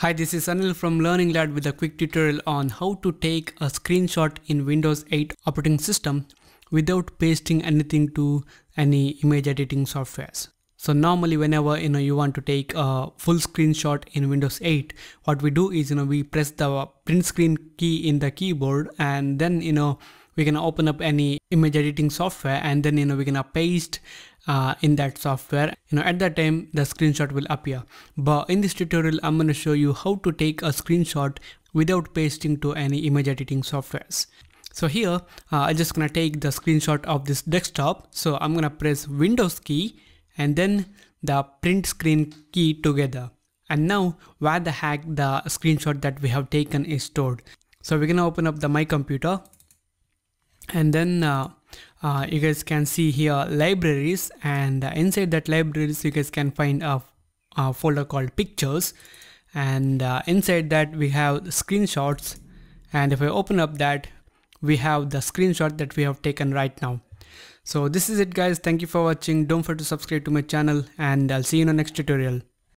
Hi, this is Anil from Learning Lad with a quick tutorial on how to take a screenshot in Windows 8 operating system without pasting anything to any image editing softwares. So normally whenever you know you want to take a full screenshot in Windows 8, what we do is you know we press the print screen key in the keyboard and then you know we can open up any image editing software and then you know we can paste uh, in that software. You know at that time the screenshot will appear. But in this tutorial i'm going to show you how to take a screenshot without pasting to any image editing softwares. So here uh, i'm just going to take the screenshot of this desktop. So i'm going to press windows key and then the print screen key together. And now where the heck the screenshot that we have taken is stored. So we're going to open up the my computer and then uh, uh, you guys can see here libraries. And uh, inside that libraries you guys can find a, a folder called pictures. And uh, inside that we have screenshots. And if I open up that we have the screenshot that we have taken right now. So this is it guys. Thank you for watching. Don't forget to subscribe to my channel. And I'll see you in the next tutorial